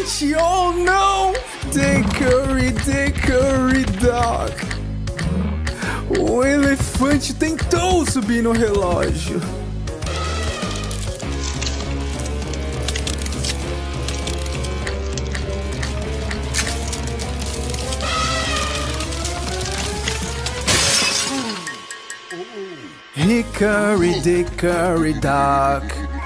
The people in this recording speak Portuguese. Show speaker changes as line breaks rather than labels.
elefante! Oh não! Dickory, Dickory Dock! O elefante tentou subir no relógio. Hickory Dickory Dock